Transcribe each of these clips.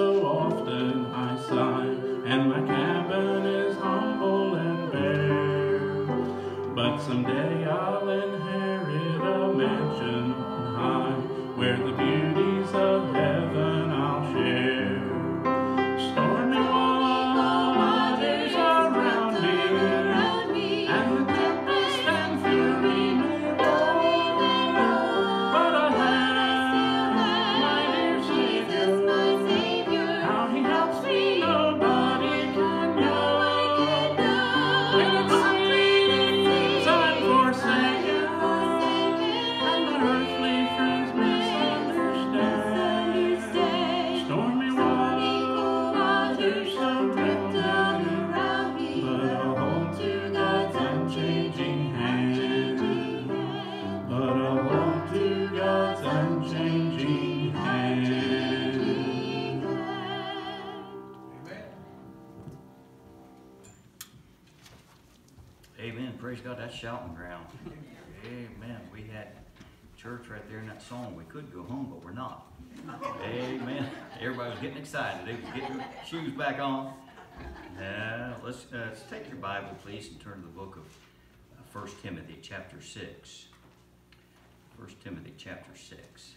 so often I sigh, song. We could go home, but we're not. Amen. Everybody was getting excited. They was getting shoes back on. Uh, let's, uh, let's take your Bible, please, and turn to the book of uh, 1 Timothy, chapter 6. 1 Timothy, chapter 6.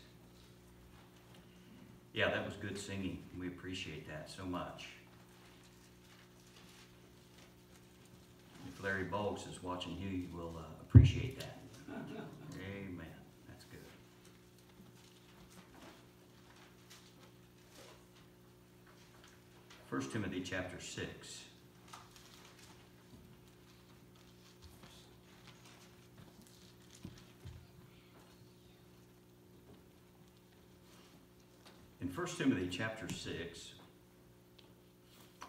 Yeah, that was good singing. We appreciate that so much. If Larry Boggs is watching you, you will uh, appreciate that. 1 Timothy chapter 6. In 1 Timothy chapter 6,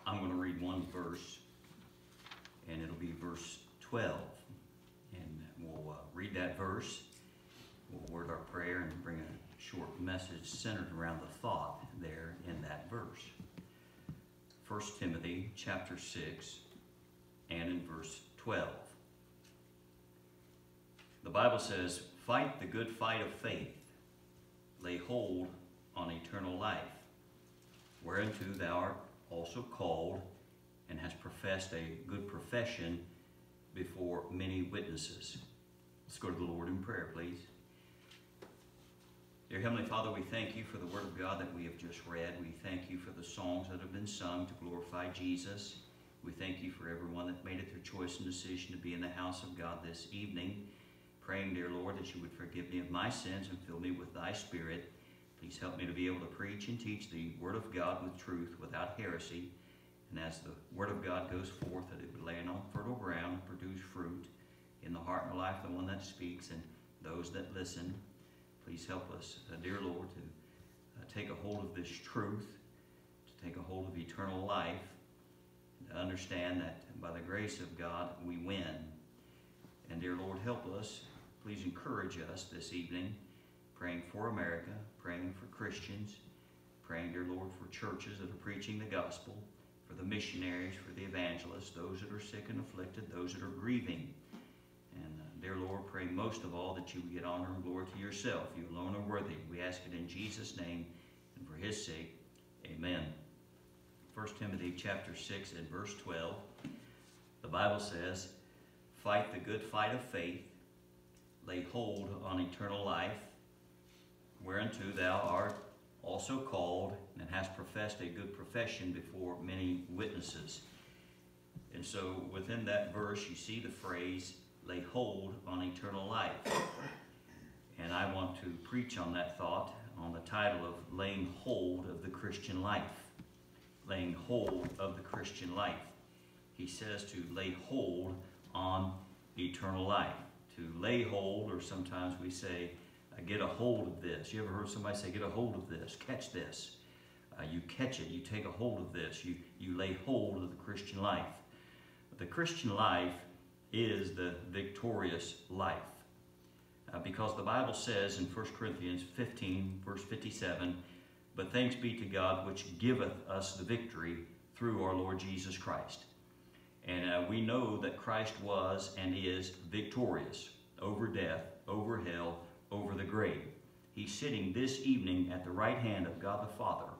I'm going to read one verse, and it'll be verse 12. And we'll uh, read that verse, we'll word our prayer, and bring a short message centered around the thought there in that verse. 1 Timothy chapter 6 and in verse 12. The Bible says, Fight the good fight of faith, lay hold on eternal life, whereunto thou art also called, and has professed a good profession before many witnesses. Let's go to the Lord in prayer, please. Dear Heavenly Father, we thank you for the Word of God that we have just read. We thank you for the songs that have been sung to glorify Jesus. We thank you for everyone that made it their choice and decision to be in the house of God this evening. Praying, dear Lord, that you would forgive me of my sins and fill me with thy Spirit. Please help me to be able to preach and teach the Word of God with truth without heresy And as the Word of God goes forth, that it would land on fertile ground, and produce fruit in the heart and life of the one that speaks and those that listen. Please help us, uh, dear Lord, to uh, take a hold of this truth, to take a hold of eternal life, to understand that by the grace of God we win. And dear Lord, help us. Please encourage us this evening, praying for America, praying for Christians, praying, dear Lord, for churches that are preaching the gospel, for the missionaries, for the evangelists, those that are sick and afflicted, those that are grieving. Dear Lord, pray most of all that you would get honor and glory to yourself. You alone are worthy. We ask it in Jesus' name and for his sake. Amen. 1 Timothy chapter 6 and verse 12, the Bible says, Fight the good fight of faith, lay hold on eternal life, whereunto thou art also called and hast professed a good profession before many witnesses. And so within that verse, you see the phrase, lay hold on eternal life. And I want to preach on that thought on the title of Laying Hold of the Christian Life. Laying hold of the Christian life. He says to lay hold on eternal life. To lay hold, or sometimes we say, uh, get a hold of this. You ever heard somebody say, get a hold of this, catch this? Uh, you catch it, you take a hold of this, you, you lay hold of the Christian life. The Christian life is the victorious life. Uh, because the Bible says in 1 Corinthians 15, verse 57, But thanks be to God which giveth us the victory through our Lord Jesus Christ. And uh, we know that Christ was and is victorious over death, over hell, over the grave. He's sitting this evening at the right hand of God the Father,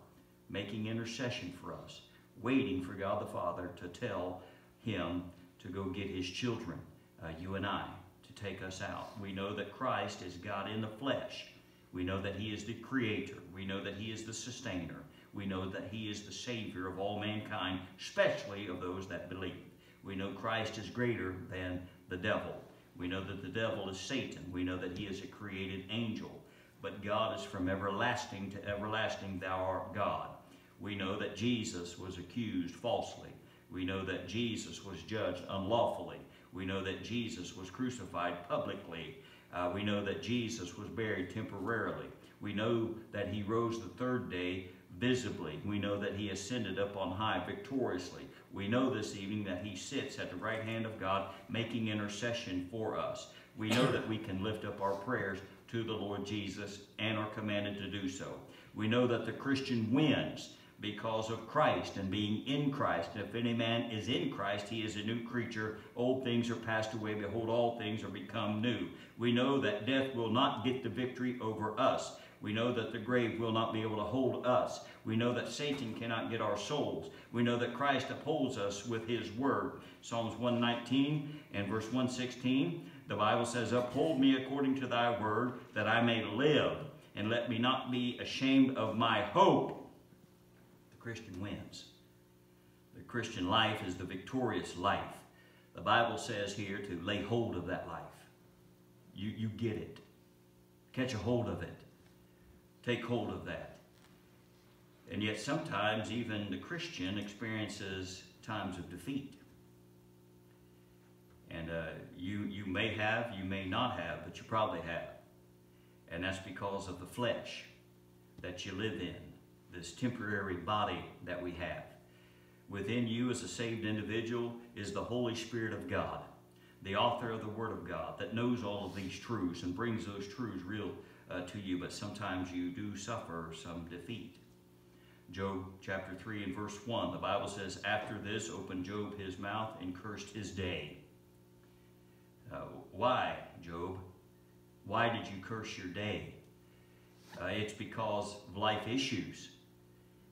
making intercession for us, waiting for God the Father to tell him to go get his children, uh, you and I, to take us out. We know that Christ is God in the flesh. We know that he is the creator. We know that he is the sustainer. We know that he is the savior of all mankind, especially of those that believe. We know Christ is greater than the devil. We know that the devil is Satan. We know that he is a created angel. But God is from everlasting to everlasting, thou art God. We know that Jesus was accused falsely. We know that Jesus was judged unlawfully. We know that Jesus was crucified publicly. Uh, we know that Jesus was buried temporarily. We know that he rose the third day visibly. We know that he ascended up on high victoriously. We know this evening that he sits at the right hand of God making intercession for us. We know that we can lift up our prayers to the Lord Jesus and are commanded to do so. We know that the Christian wins because of Christ and being in Christ. And if any man is in Christ, he is a new creature. Old things are passed away. Behold, all things are become new. We know that death will not get the victory over us. We know that the grave will not be able to hold us. We know that Satan cannot get our souls. We know that Christ upholds us with his word. Psalms 119 and verse 116, the Bible says, Uphold me according to thy word, that I may live, and let me not be ashamed of my hope. Christian wins. The Christian life is the victorious life. The Bible says here to lay hold of that life. You, you get it. Catch a hold of it. Take hold of that. And yet sometimes even the Christian experiences times of defeat. And uh, you, you may have, you may not have, but you probably have. And that's because of the flesh that you live in, this temporary body that we have. Within you as a saved individual is the Holy Spirit of God, the author of the Word of God that knows all of these truths and brings those truths real uh, to you, but sometimes you do suffer some defeat. Job chapter 3 and verse 1, the Bible says, After this opened Job his mouth and cursed his day. Uh, why, Job? Why did you curse your day? Uh, it's because of life issues.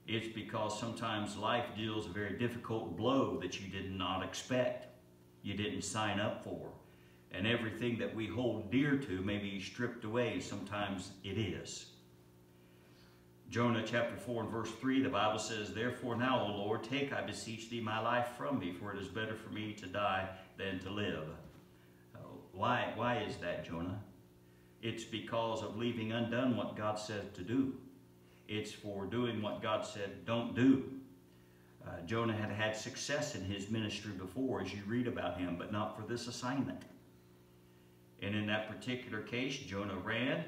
It's because sometimes life deals a very difficult blow that you did not expect, you didn't sign up for. And everything that we hold dear to may be stripped away. Sometimes it is. Jonah chapter 4 and verse 3, the Bible says, Therefore now, O Lord, take, I beseech thee, my life from me, for it is better for me to die than to live. Uh, why, why is that, Jonah? It's because of leaving undone what God said to do. It's for doing what God said don't do. Uh, Jonah had had success in his ministry before, as you read about him, but not for this assignment. And in that particular case, Jonah ran,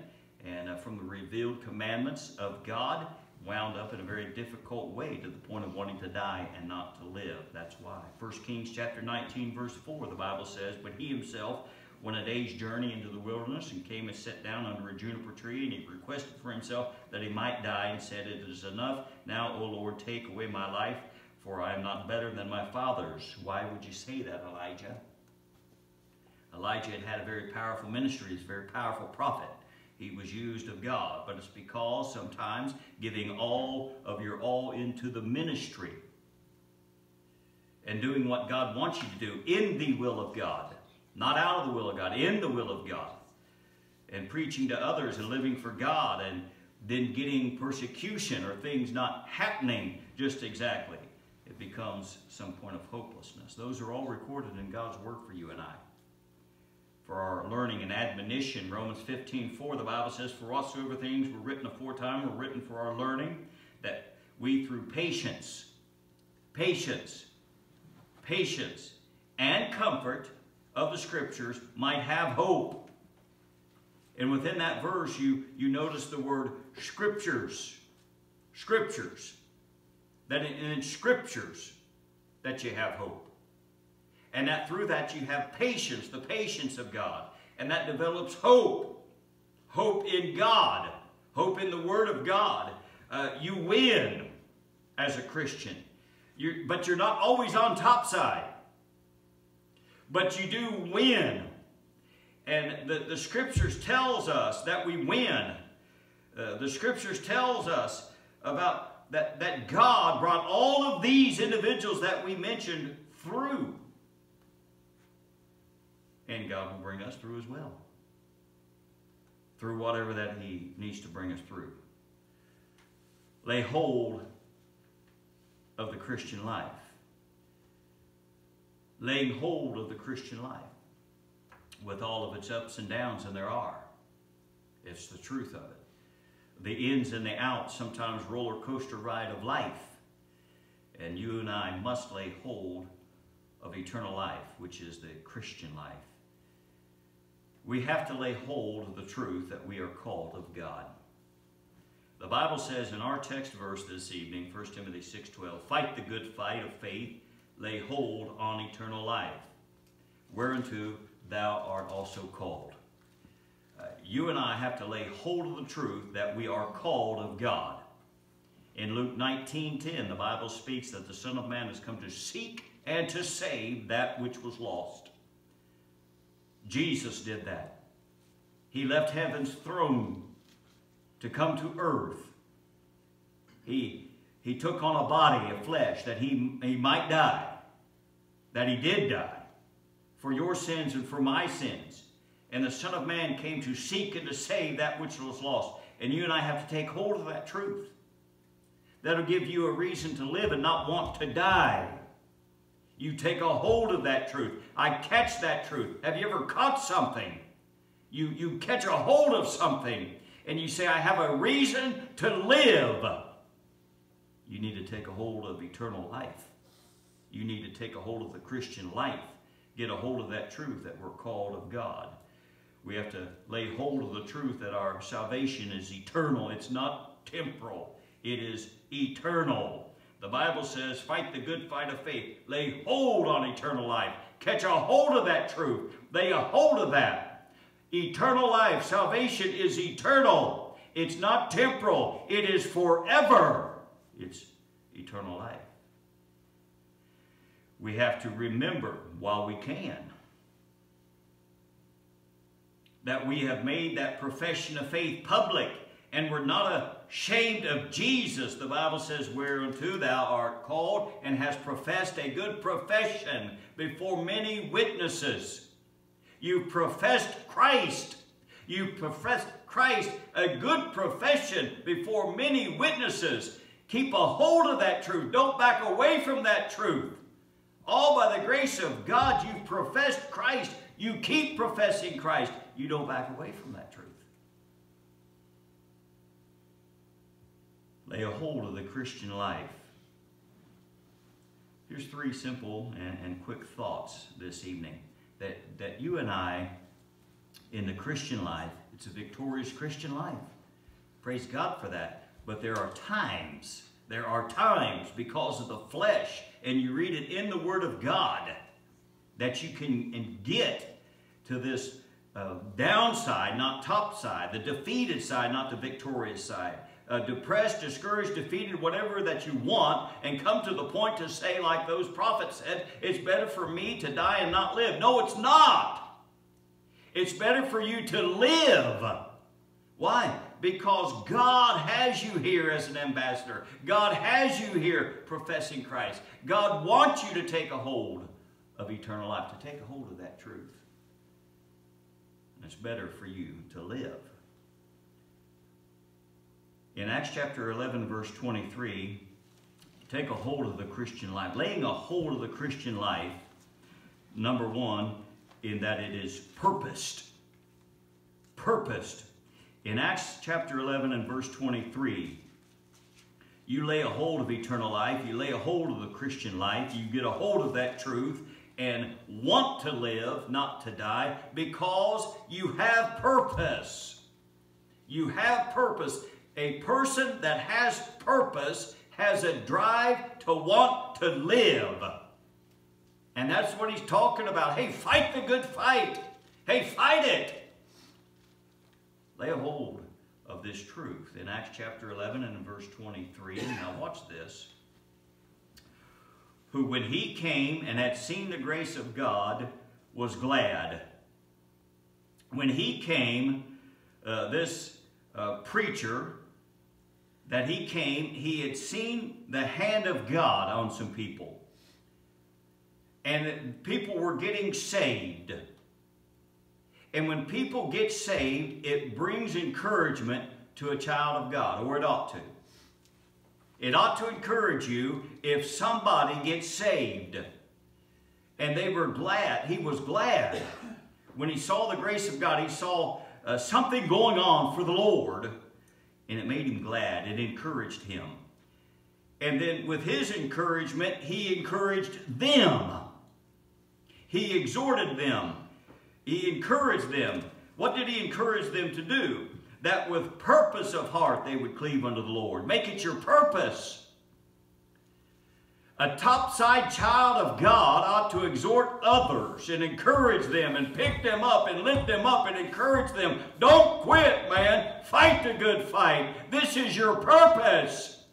and uh, from the revealed commandments of God, wound up in a very difficult way to the point of wanting to die and not to live. That's why. 1 Kings chapter 19, verse 4, the Bible says, But he himself went a day's journey into the wilderness and came and sat down under a juniper tree, and he requested for himself that he might die, and said, It is enough. Now, O Lord, take away my life, for I am not better than my fathers. Why would you say that, Elijah? Elijah had had a very powerful ministry. He's a very powerful prophet. He was used of God, but it's because sometimes giving all of your all into the ministry and doing what God wants you to do in the will of God, not out of the will of God, in the will of God, and preaching to others and living for God and then getting persecution or things not happening just exactly, it becomes some point of hopelessness. Those are all recorded in God's Word for you and I for our learning and admonition. Romans 15, 4, the Bible says, For whatsoever things were written aforetime were written for our learning, that we through patience, patience, patience, and comfort of the Scriptures might have hope. And within that verse, you, you notice the word Scriptures. Scriptures. That in, in Scriptures that you have hope. And that through that you have patience, the patience of God. And that develops hope. Hope in God. Hope in the Word of God. Uh, you win as a Christian. You're, but you're not always on top side. But you do win. And the, the Scriptures tells us that we win. Uh, the Scriptures tells us about that, that God brought all of these individuals that we mentioned through and God will bring us through as well. Through whatever that He needs to bring us through. Lay hold of the Christian life. Laying hold of the Christian life with all of its ups and downs, and there are. It's the truth of it. The ins and the outs, sometimes roller coaster ride of life. And you and I must lay hold of eternal life, which is the Christian life we have to lay hold of the truth that we are called of God. The Bible says in our text verse this evening, 1 Timothy 6.12, Fight the good fight of faith, lay hold on eternal life, whereunto thou art also called. Uh, you and I have to lay hold of the truth that we are called of God. In Luke 19.10, the Bible speaks that the Son of Man has come to seek and to save that which was lost. Jesus did that. He left heaven's throne to come to earth. He, he took on a body of flesh that he, he might die, that he did die for your sins and for my sins. And the Son of Man came to seek and to save that which was lost. And you and I have to take hold of that truth. That'll give you a reason to live and not want to die. You take a hold of that truth. I catch that truth. Have you ever caught something? You, you catch a hold of something and you say, I have a reason to live. You need to take a hold of eternal life. You need to take a hold of the Christian life. Get a hold of that truth that we're called of God. We have to lay hold of the truth that our salvation is eternal. It's not temporal. It is eternal. The Bible says, fight the good fight of faith. Lay hold on eternal life. Catch a hold of that truth. Lay a hold of that. Eternal life, salvation is eternal. It's not temporal. It is forever. It's eternal life. We have to remember while we can that we have made that profession of faith public and we're not ashamed of Jesus. The Bible says, whereunto thou art called and hast professed a good profession before many witnesses. You professed Christ. You professed Christ a good profession before many witnesses. Keep a hold of that truth. Don't back away from that truth. All by the grace of God, you've professed Christ. You keep professing Christ. You don't back away from that truth. lay a hold of the Christian life. Here's three simple and, and quick thoughts this evening that, that you and I, in the Christian life, it's a victorious Christian life. Praise God for that. But there are times, there are times because of the flesh, and you read it in the Word of God, that you can get to this uh, downside, not top side, the defeated side, not the victorious side. Uh, depressed, discouraged, defeated, whatever that you want, and come to the point to say, like those prophets said, it's better for me to die and not live. No, it's not. It's better for you to live. Why? Because God has you here as an ambassador. God has you here professing Christ. God wants you to take a hold of eternal life, to take a hold of that truth. And it's better for you to live. In Acts chapter 11, verse 23, take a hold of the Christian life. Laying a hold of the Christian life, number one, in that it is purposed. Purposed. In Acts chapter 11 and verse 23, you lay a hold of eternal life, you lay a hold of the Christian life, you get a hold of that truth and want to live, not to die, because you have purpose. You have purpose. A person that has purpose has a drive to want to live. And that's what he's talking about. Hey, fight the good fight. Hey, fight it. Lay a hold of this truth in Acts chapter 11 and verse 23. Now watch this. Who, when he came and had seen the grace of God, was glad. When he came, uh, this uh, preacher, that he came, he had seen the hand of God on some people. And people were getting saved. And when people get saved, it brings encouragement to a child of God, or it ought to. It ought to encourage you if somebody gets saved. And they were glad. He was glad. When he saw the grace of God, he saw uh, something going on for the Lord. And it made him glad. It encouraged him. And then with his encouragement, he encouraged them. He exhorted them. He encouraged them. What did he encourage them to do? That with purpose of heart they would cleave unto the Lord. Make it your purpose. A topside child of God ought to exhort others and encourage them and pick them up and lift them up and encourage them. Don't quit, man. Fight the good fight. This is your purpose.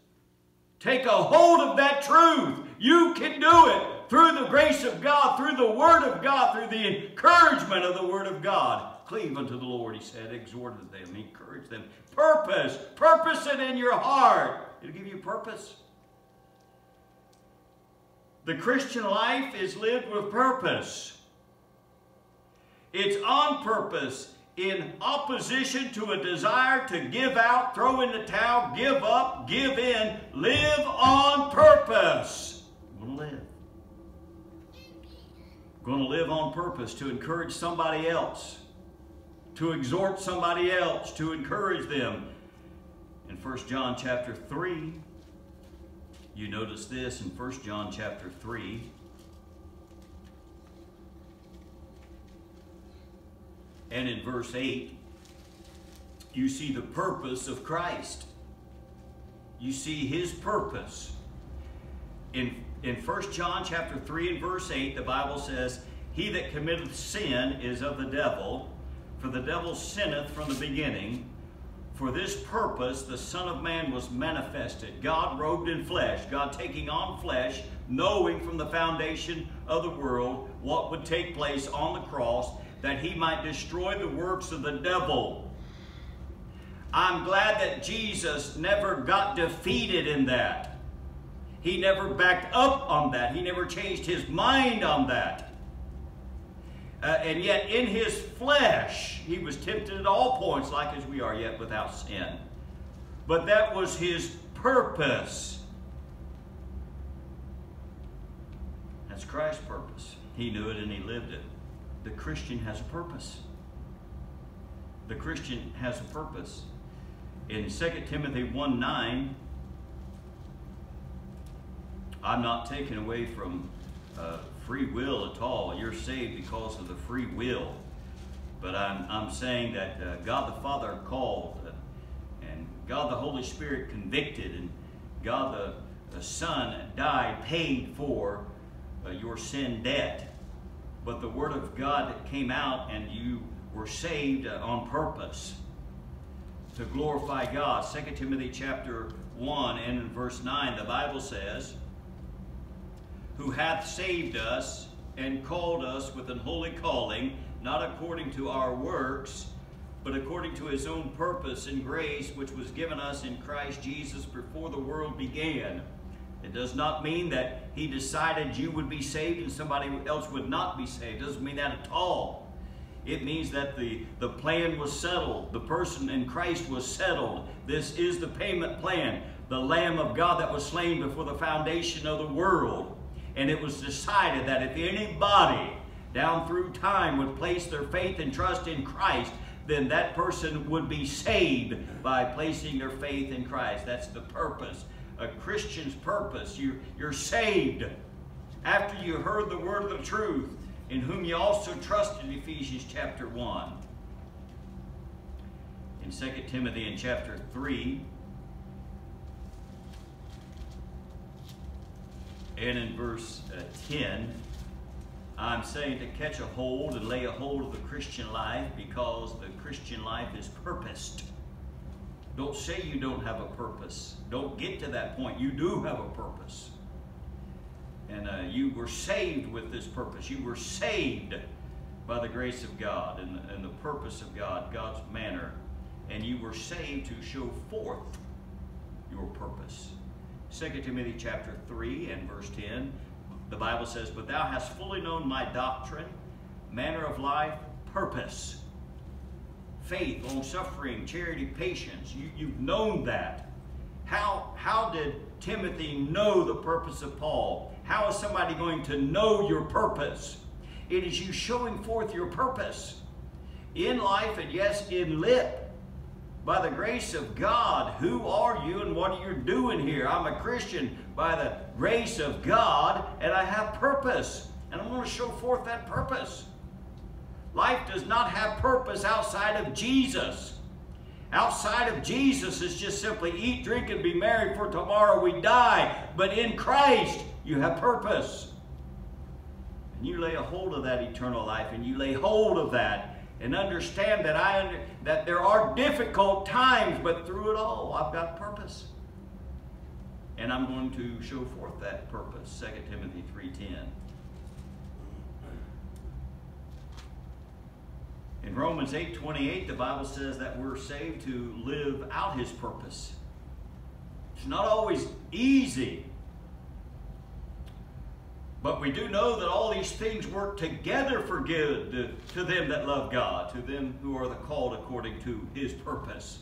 Take a hold of that truth. You can do it through the grace of God, through the Word of God, through the encouragement of the Word of God. Cleave unto the Lord, he said, exhorted them, encouraged them. Purpose. Purpose it in your heart. It'll give you purpose. The Christian life is lived with purpose. It's on purpose, in opposition to a desire to give out, throw in the towel, give up, give in. Live on purpose. Live. Going to live on purpose to encourage somebody else, to exhort somebody else, to encourage them. In 1 John chapter 3, you notice this in 1 John chapter 3. And in verse 8, you see the purpose of Christ. You see his purpose. In, in 1 John chapter 3 and verse 8, the Bible says, He that committeth sin is of the devil, for the devil sinneth from the beginning. For this purpose the Son of Man was manifested, God robed in flesh, God taking on flesh, knowing from the foundation of the world what would take place on the cross, that he might destroy the works of the devil. I'm glad that Jesus never got defeated in that. He never backed up on that. He never changed his mind on that. Uh, and yet in his flesh, he was tempted at all points, like as we are, yet without sin. But that was his purpose. That's Christ's purpose. He knew it and he lived it. The Christian has a purpose. The Christian has a purpose. In 2 Timothy 1 9, I'm not taking away from uh, free will at all. You're saved because of the free will. But I'm, I'm saying that uh, God the Father called, uh, and God the Holy Spirit convicted, and God the, the Son died, paid for uh, your sin debt. But the Word of God came out, and you were saved uh, on purpose to glorify God. 2 Timothy chapter 1 and verse 9, the Bible says, Who hath saved us and called us with an holy calling, not according to our works, but according to his own purpose and grace, which was given us in Christ Jesus before the world began. It does not mean that he decided you would be saved and somebody else would not be saved. It doesn't mean that at all. It means that the, the plan was settled. The person in Christ was settled. This is the payment plan. The Lamb of God that was slain before the foundation of the world. And it was decided that if anybody down through time would place their faith and trust in Christ, then that person would be saved by placing their faith in Christ. That's the purpose. A Christian's purpose. You, you're saved after you heard the word of the truth, in whom you also trusted, Ephesians chapter 1. In 2 Timothy in chapter 3, and in verse uh, 10, I'm saying to catch a hold and lay a hold of the Christian life because the Christian life is purposed. Don't say you don't have a purpose. Don't get to that point. You do have a purpose. And uh, you were saved with this purpose. You were saved by the grace of God and, and the purpose of God, God's manner. And you were saved to show forth your purpose. 2 Timothy chapter 3 and verse 10, the Bible says, But thou hast fully known my doctrine, manner of life, purpose, faith, long suffering, charity, patience. You, you've known that. How, how did Timothy know the purpose of Paul? How is somebody going to know your purpose? It is you showing forth your purpose in life and yes, in lip. By the grace of God, who are you and what are you doing here? I'm a Christian by the grace of God and I have purpose. And I want to show forth that purpose. Life does not have purpose outside of Jesus. Outside of Jesus is just simply eat, drink, and be merry, for tomorrow we die. But in Christ, you have purpose. And you lay a hold of that eternal life, and you lay hold of that, and understand that I that there are difficult times, but through it all, I've got purpose. And I'm going to show forth that purpose. 2 Timothy 3.10. In Romans 8:28, the Bible says that we're saved to live out his purpose. It's not always easy. But we do know that all these things work together for good to, them that love God, to them who are the called according to his purpose.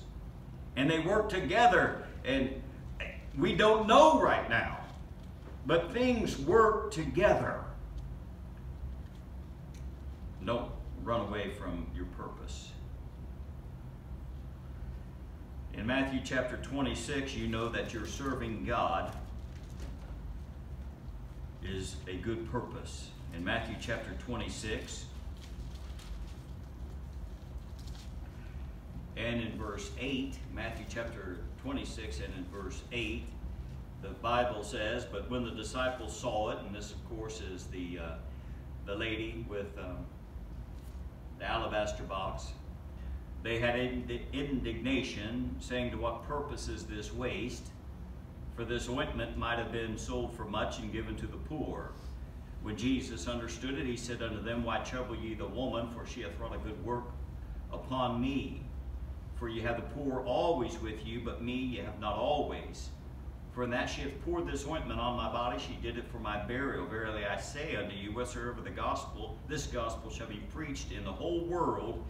And they work together, and we don't know right now. But things work together. Don't run away from your purpose. In Matthew chapter 26, you know that you're serving God is a good purpose. In Matthew chapter 26 and in verse 8, Matthew chapter 26 and in verse 8, the Bible says, But when the disciples saw it, and this of course is the, uh, the lady with um, the alabaster box, they had indignation, saying, To what purpose is this waste? For this ointment might have been sold for much and given to the poor. When Jesus understood it, he said unto them, Why trouble ye the woman? For she hath wrought a good work upon me. For ye have the poor always with you, but me ye have not always. For in that she hath poured this ointment on my body, she did it for my burial. Verily I say unto you, whatsoever the gospel, this gospel shall be preached in the whole world,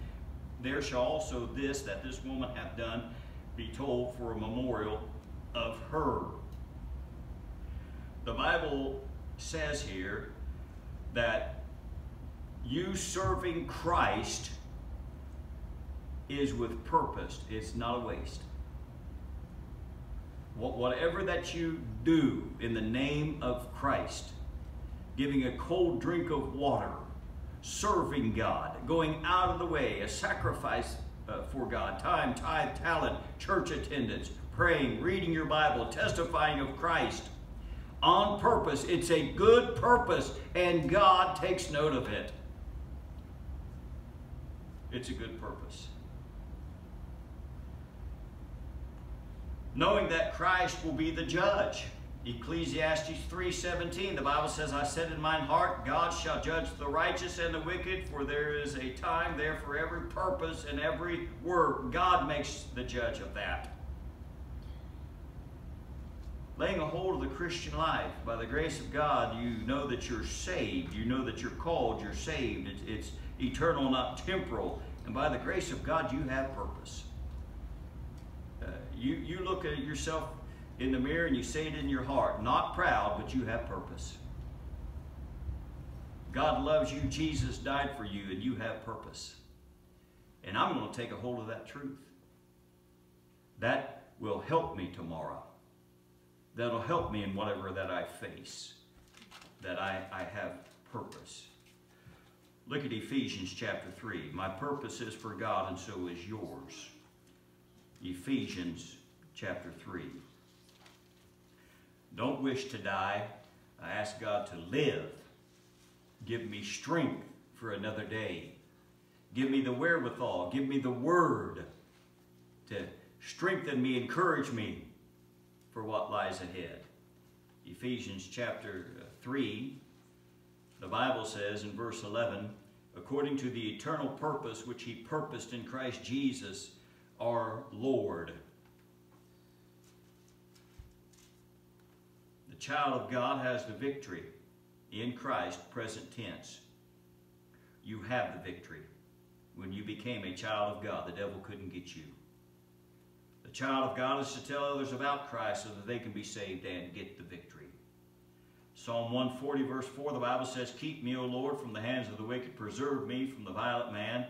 there shall also this that this woman hath done be told for a memorial of her. The Bible says here that you serving Christ is with purpose. It's not a waste. Whatever that you do in the name of Christ, giving a cold drink of water, serving God, going out of the way, a sacrifice uh, for God, time, tithe, talent, church attendance, praying, reading your Bible, testifying of Christ on purpose. It's a good purpose, and God takes note of it. It's a good purpose. Knowing that Christ will be the judge. Ecclesiastes 3:17 the Bible says I said in mine heart God shall judge the righteous and the wicked for there is a time there for every purpose and every work God makes the judge of that laying a hold of the Christian life by the grace of God you know that you're saved you know that you're called you're saved it's, it's eternal not temporal and by the grace of God you have purpose uh, you, you look at yourself in the mirror and you say it in your heart, not proud, but you have purpose. God loves you, Jesus died for you, and you have purpose. And I'm going to take a hold of that truth. That will help me tomorrow. That'll help me in whatever that I face, that I, I have purpose. Look at Ephesians chapter 3. My purpose is for God, and so is yours. Ephesians chapter 3. Don't wish to die. I ask God to live. Give me strength for another day. Give me the wherewithal. Give me the word to strengthen me, encourage me for what lies ahead. Ephesians chapter uh, 3, the Bible says in verse 11, according to the eternal purpose which he purposed in Christ Jesus our Lord. The child of God has the victory in Christ, present tense. You have the victory. When you became a child of God, the devil couldn't get you. The child of God is to tell others about Christ so that they can be saved and get the victory. Psalm 140 verse 4, the Bible says, Keep me, O Lord, from the hands of the wicked. Preserve me from the violent man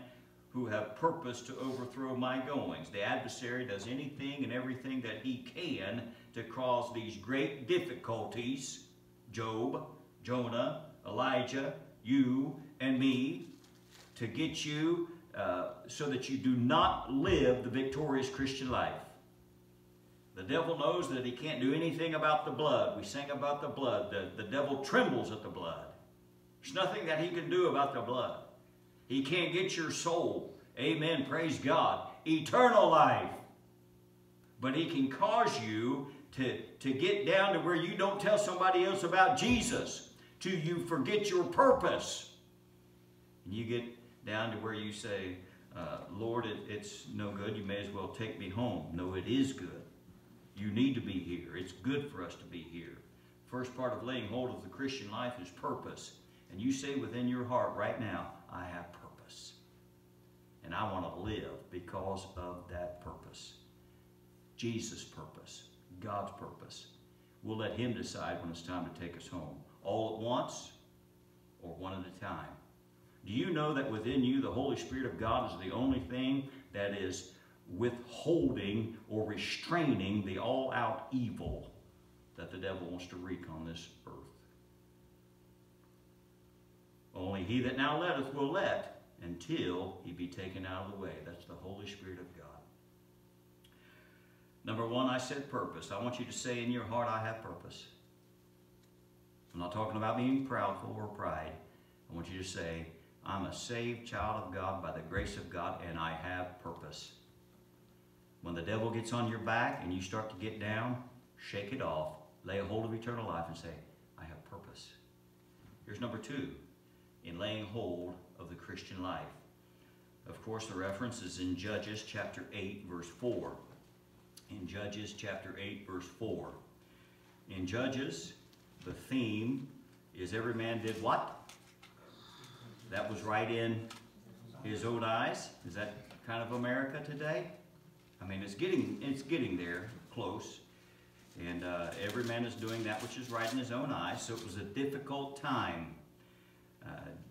who have purpose to overthrow my goings. The adversary does anything and everything that he can to cause these great difficulties, Job, Jonah, Elijah, you, and me, to get you uh, so that you do not live the victorious Christian life. The devil knows that he can't do anything about the blood. We sing about the blood. The, the devil trembles at the blood. There's nothing that he can do about the blood. He can't get your soul. Amen. Praise God. Eternal life. But he can cause you to, to get down to where you don't tell somebody else about Jesus. Till you forget your purpose. And you get down to where you say, uh, Lord, it, it's no good. You may as well take me home. No, it is good. You need to be here. It's good for us to be here. First part of laying hold of the Christian life is purpose. And you say within your heart right now, I have purpose. And I want to live because of that purpose. Jesus' purpose, God's purpose. We'll let Him decide when it's time to take us home. All at once or one at a time. Do you know that within you the Holy Spirit of God is the only thing that is withholding or restraining the all-out evil that the devil wants to wreak on this earth? Only he that now letteth will let until he be taken out of the way. That's the Holy Spirit of God. Number one, I said purpose. I want you to say in your heart, I have purpose. I'm not talking about being proudful or pride. I want you to say, I'm a saved child of God by the grace of God, and I have purpose. When the devil gets on your back and you start to get down, shake it off, lay a hold of eternal life, and say, I have purpose. Here's number two in laying hold of the Christian life. Of course, the reference is in Judges chapter 8, verse 4. In Judges chapter 8, verse 4. In Judges, the theme is every man did what? That was right in his own eyes. Is that kind of America today? I mean, it's getting it's getting there, close. And uh, every man is doing that which is right in his own eyes. So it was a difficult time. Uh,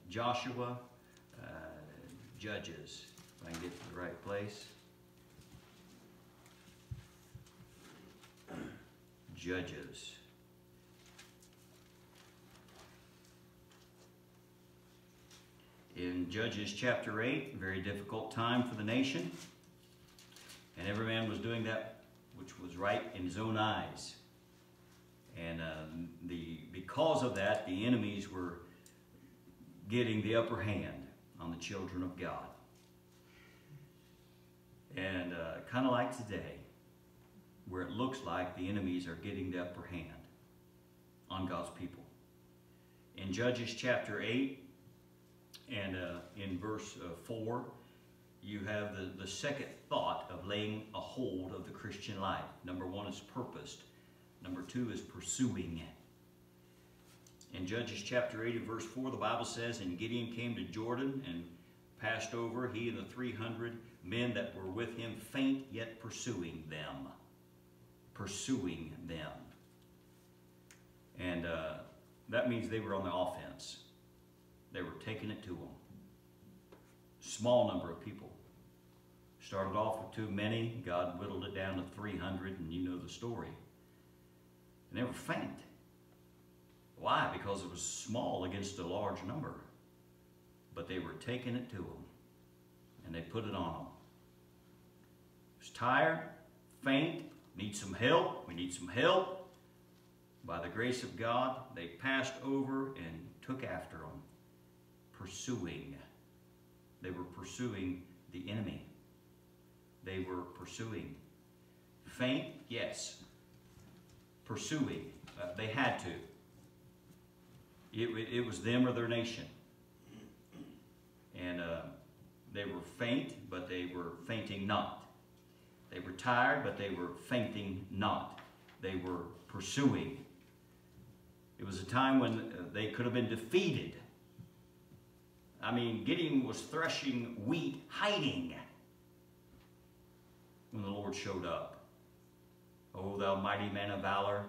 Joshua, uh, Judges. If I can get to the right place. Judges. In Judges chapter 8, very difficult time for the nation. And every man was doing that which was right in his own eyes. And uh, the, because of that, the enemies were getting the upper hand on the children of God. And uh, kind of like today, where it looks like the enemies are getting the upper hand on God's people. In Judges chapter 8 and uh, in verse uh, 4, you have the, the second thought of laying a hold of the Christian life. Number one is purposed. Number two is pursuing. In Judges chapter 8 and verse 4, the Bible says, And Gideon came to Jordan and passed over, he and the 300 men that were with him, faint yet pursuing them. Pursuing them. And uh, that means they were on the offense. They were taking it to them. Small number of people. Started off with too many. God whittled it down to 300, and you know the story. And they were faint. Why? Because it was small against a large number. But they were taking it to them. And they put it on them. Was tired, faint, need some help. We need some help. By the grace of God, they passed over and took after them, pursuing. They were pursuing the enemy. Were pursuing. Faint, yes. Pursuing. Uh, they had to. It, it was them or their nation. And uh, they were faint, but they were fainting not. They were tired, but they were fainting not. They were pursuing. It was a time when uh, they could have been defeated. I mean, Gideon was threshing wheat, hiding when the Lord showed up. Oh, thou mighty man of valor.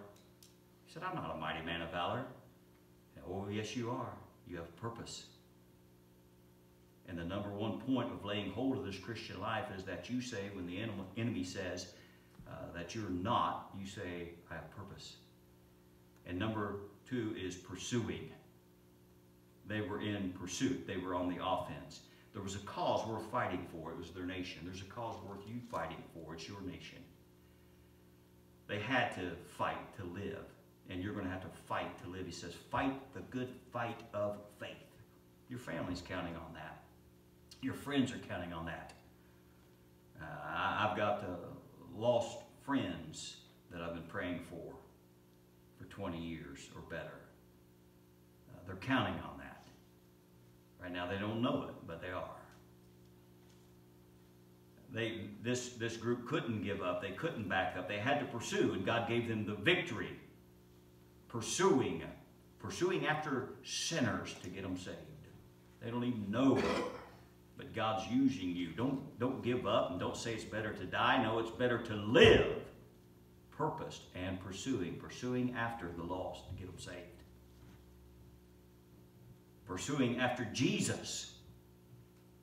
He said, I'm not a mighty man of valor. Oh, yes, you are. You have purpose. And the number one point of laying hold of this Christian life is that you say, when the enemy says uh, that you're not, you say, I have purpose. And number two is pursuing. They were in pursuit. They were on the offense. There was a cause worth fighting for. It was their nation. There's a cause worth you fighting for. It's your nation. They had to fight to live. And you're going to have to fight to live. He says, fight the good fight of faith. Your family's counting on that. Your friends are counting on that. Uh, I've got uh, lost friends that I've been praying for for 20 years or better. Uh, they're counting on now they don't know it, but they are. They, this, this group couldn't give up. They couldn't back up. They had to pursue, and God gave them the victory. Pursuing, pursuing after sinners to get them saved. They don't even know but God's using you. Don't, don't give up and don't say it's better to die. No, it's better to live purposed and pursuing, pursuing after the lost to get them saved. Pursuing after Jesus.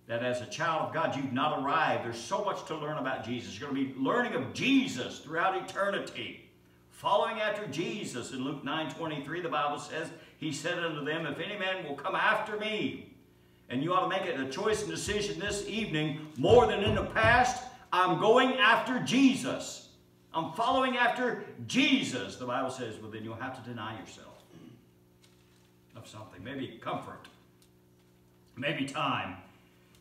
That as a child of God, you've not arrived. There's so much to learn about Jesus. You're going to be learning of Jesus throughout eternity. Following after Jesus. In Luke 9 23, the Bible says, He said unto them, If any man will come after me, and you ought to make it a choice and decision this evening, more than in the past, I'm going after Jesus. I'm following after Jesus. The Bible says, well, then you'll have to deny yourself of something. Maybe comfort. Maybe time.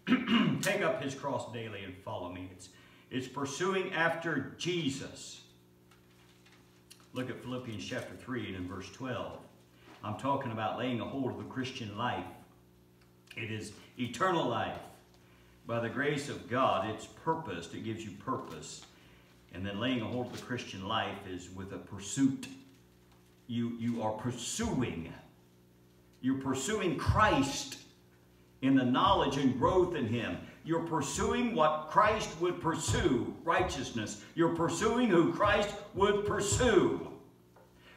Take up his cross daily and follow me. It's, it's pursuing after Jesus. Look at Philippians chapter 3 and in verse 12. I'm talking about laying a hold of the Christian life it is eternal life. By the grace of God, it's purposed. It gives you purpose. And then laying a hold of the Christian life is with a pursuit. You, you are pursuing. You're pursuing Christ in the knowledge and growth in Him. You're pursuing what Christ would pursue, righteousness. You're pursuing who Christ would pursue.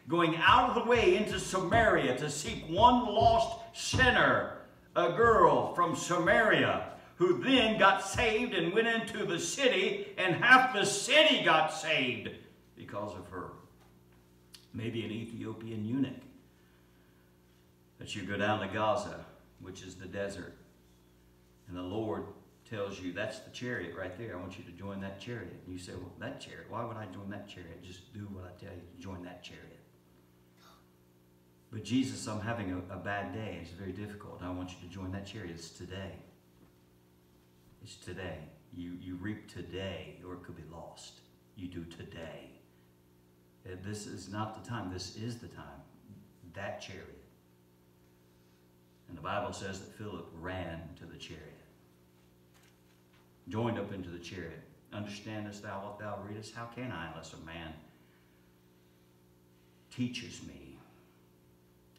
Going out of the way into Samaria to seek one lost sinner a girl from Samaria who then got saved and went into the city, and half the city got saved because of her. Maybe an Ethiopian eunuch. That you go down to Gaza, which is the desert, and the Lord tells you, that's the chariot right there. I want you to join that chariot. And you say, well, that chariot, why would I join that chariot? Just do what I tell you, join that chariot. But Jesus, I'm having a, a bad day. It's very difficult. I want you to join that chariot. It's today. It's today. You, you reap today, or it could be lost. You do today. This is not the time. This is the time. That chariot. And the Bible says that Philip ran to the chariot joined up into the chariot. Understandest thou what thou readest? How can I unless a man teaches me?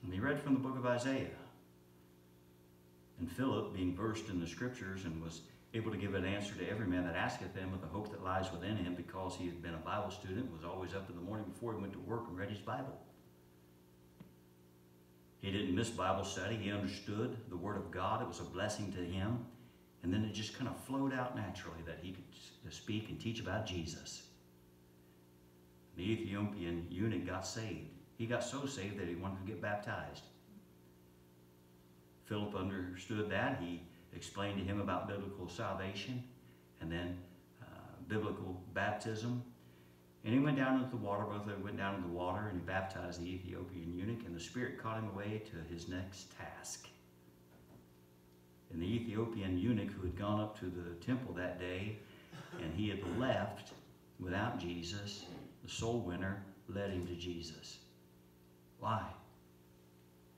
And he read from the book of Isaiah. And Philip, being versed in the scriptures and was able to give an answer to every man that asketh him with the hope that lies within him because he had been a Bible student, was always up in the morning before he went to work and read his Bible. He didn't miss Bible study. He understood the Word of God. It was a blessing to him. And then it just kind of flowed out naturally that he could speak and teach about Jesus. The Ethiopian eunuch got saved. He got so saved that he wanted to get baptized. Philip understood that. He explained to him about biblical salvation and then uh, biblical baptism. And he went down into the water. Both of them went down into the water and he baptized the Ethiopian eunuch, and the Spirit caught him away to his next task. And the Ethiopian eunuch who had gone up to the temple that day and he had left without Jesus, the soul winner led him to Jesus. Why?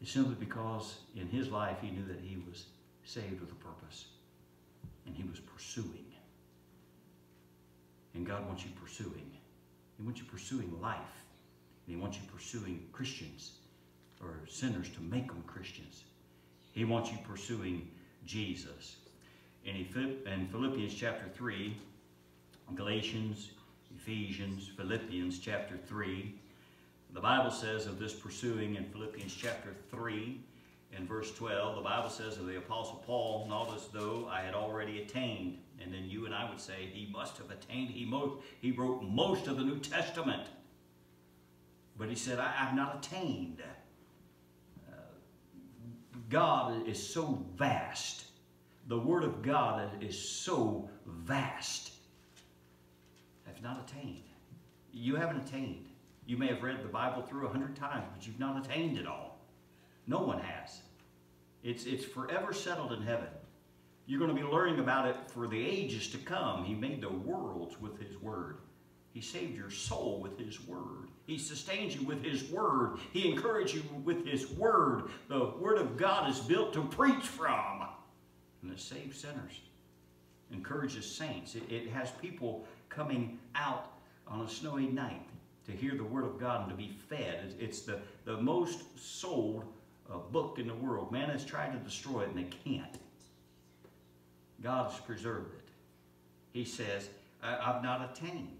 It's simply because in his life he knew that he was saved with a purpose and he was pursuing. And God wants you pursuing. He wants you pursuing life. And he wants you pursuing Christians or sinners to make them Christians. He wants you pursuing Jesus. In in Philippians chapter 3, Galatians, Ephesians, Philippians chapter 3, the Bible says of this pursuing in Philippians chapter 3 in verse 12, the Bible says of the Apostle Paul, not as though I had already attained. And then you and I would say, he must have attained. He, he wrote most of the New Testament. But he said, I have not attained. Uh, God is so vast. The Word of God is so vast. I've not attained. You haven't attained. You may have read the Bible through a hundred times, but you've not attained it all. No one has. It's, it's forever settled in heaven. You're going to be learning about it for the ages to come. He made the worlds with His Word. He saved your soul with His Word. He sustains you with His Word. He encourages you with His Word. The Word of God is built to preach from. And it saves sinners. Encourages saints. It, it has people coming out on a snowy night to hear the Word of God and to be fed. It's, it's the, the most sold uh, book in the world. Man has tried to destroy it and they can't. God has preserved it. He says, I've not attained.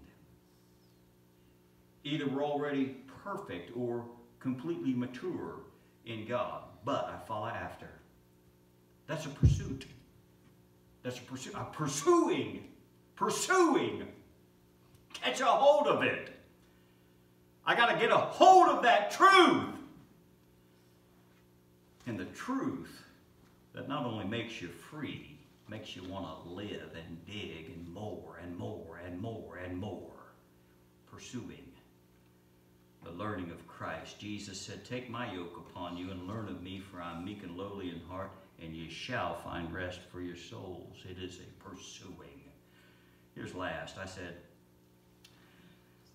Either we're already perfect or completely mature in God, but I follow after. That's a pursuit. That's a pursuit. I'm pursuing, pursuing. Catch a hold of it. I got to get a hold of that truth. And the truth that not only makes you free, makes you want to live and dig and more and more and more and more. Pursuing the learning of Christ. Jesus said, Take my yoke upon you and learn of me, for I am meek and lowly in heart, and ye shall find rest for your souls. It is a pursuing. Here's last. I said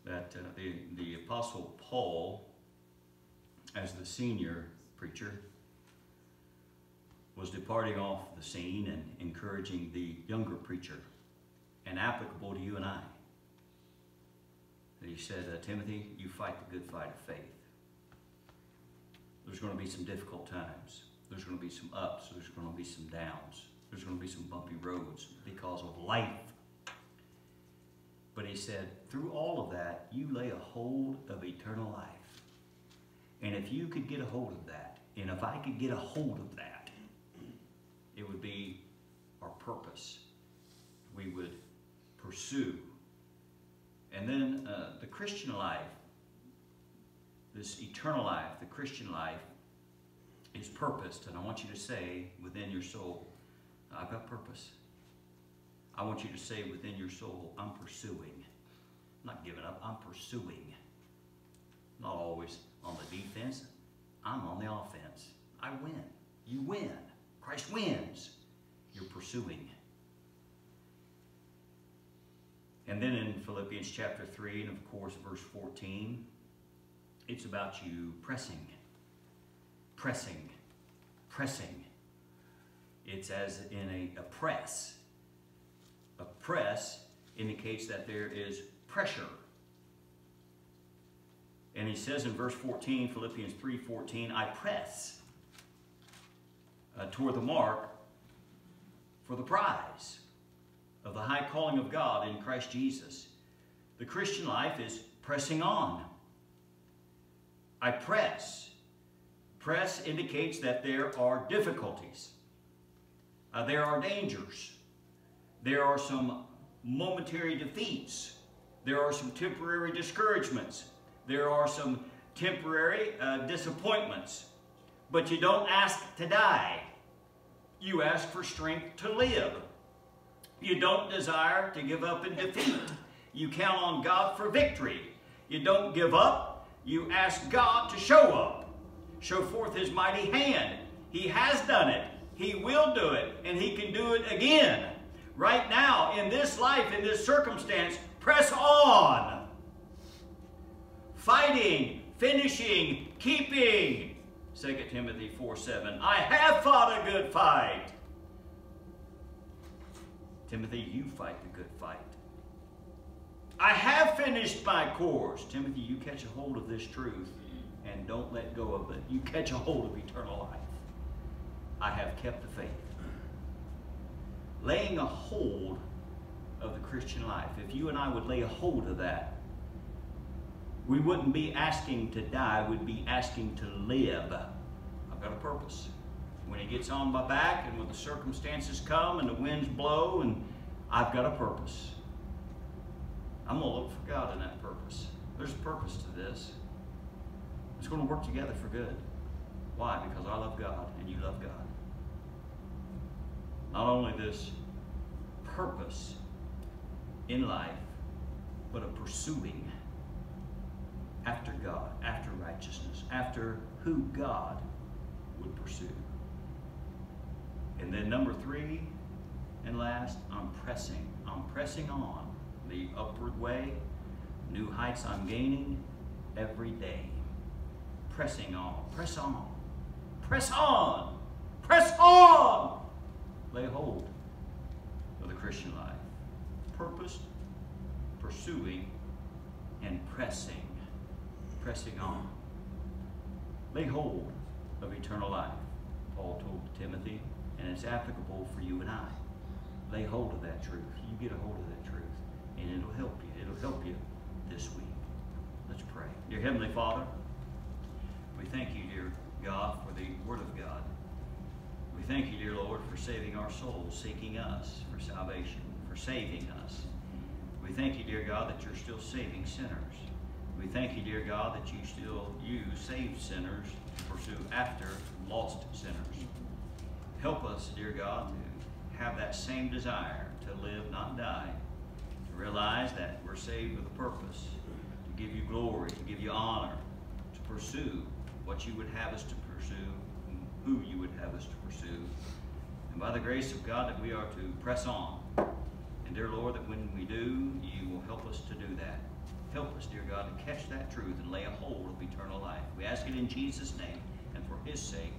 that uh, the, the Apostle Paul, as the senior preacher, was departing off the scene and encouraging the younger preacher, and applicable to you and I. He said, uh, Timothy, you fight the good fight of faith. There's going to be some difficult times. There's going to be some ups. There's going to be some downs. There's going to be some bumpy roads because of life. But he said, through all of that, you lay a hold of eternal life. And if you could get a hold of that, and if I could get a hold of that, it would be our purpose. We would pursue. And then uh, the Christian life, this eternal life, the Christian life, is purposed. And I want you to say within your soul, I've got purpose. I want you to say within your soul, I'm pursuing. I'm not giving up, I'm pursuing. Not always on the defense, I'm on the offense. I win. You win. Christ wins. You're pursuing. And then in Philippians chapter 3, and of course, verse 14, it's about you pressing, pressing, pressing. It's as in a, a press. A press indicates that there is pressure. And he says in verse 14, Philippians 3:14, I press uh, toward the mark for the prize of the high calling of God in Christ Jesus. The Christian life is pressing on. I press. Press indicates that there are difficulties. Uh, there are dangers. There are some momentary defeats. There are some temporary discouragements. There are some temporary uh, disappointments. But you don't ask to die. You ask for strength to live. You don't desire to give up in defeat. You count on God for victory. You don't give up. You ask God to show up. Show forth His mighty hand. He has done it. He will do it. And He can do it again. Right now, in this life, in this circumstance, press on. Fighting, finishing, keeping. 2 Timothy 4 7. I have fought a good fight. Timothy, you fight the good fight. I have finished my course. Timothy, you catch a hold of this truth and don't let go of it. You catch a hold of eternal life. I have kept the faith. Laying a hold of the Christian life. If you and I would lay a hold of that, we wouldn't be asking to die, we'd be asking to live. I've got a purpose when it gets on my back and when the circumstances come and the winds blow and I've got a purpose. I'm going to look for God in that purpose. There's a purpose to this. It's going to work together for good. Why? Because I love God and you love God. Not only this purpose in life, but a pursuing after God, after righteousness, after who God would pursue. And then number three and last, I'm pressing. I'm pressing on the upward way. New heights I'm gaining every day. Pressing on. Press on. Press on. Press on. Lay hold of the Christian life. Purposed, pursuing, and pressing. Pressing on. Lay hold of eternal life. Paul told Timothy, and it's applicable for you and I. Lay hold of that truth. You get a hold of that truth, and it'll help you. It'll help you this week. Let's pray. Dear Heavenly Father, we thank you, dear God, for the Word of God. We thank you, dear Lord, for saving our souls, seeking us for salvation, for saving us. We thank you, dear God, that you're still saving sinners. We thank you, dear God, that you still use saved sinners to pursue after lost sinners. Help us, dear God, to have that same desire to live, not die, to realize that we're saved with a purpose, to give you glory, to give you honor, to pursue what you would have us to pursue, who you would have us to pursue. And by the grace of God, that we are to press on. And dear Lord, that when we do, you will help us to do that. Help us, dear God, to catch that truth and lay a hold of eternal life. We ask it in Jesus' name and for his sake.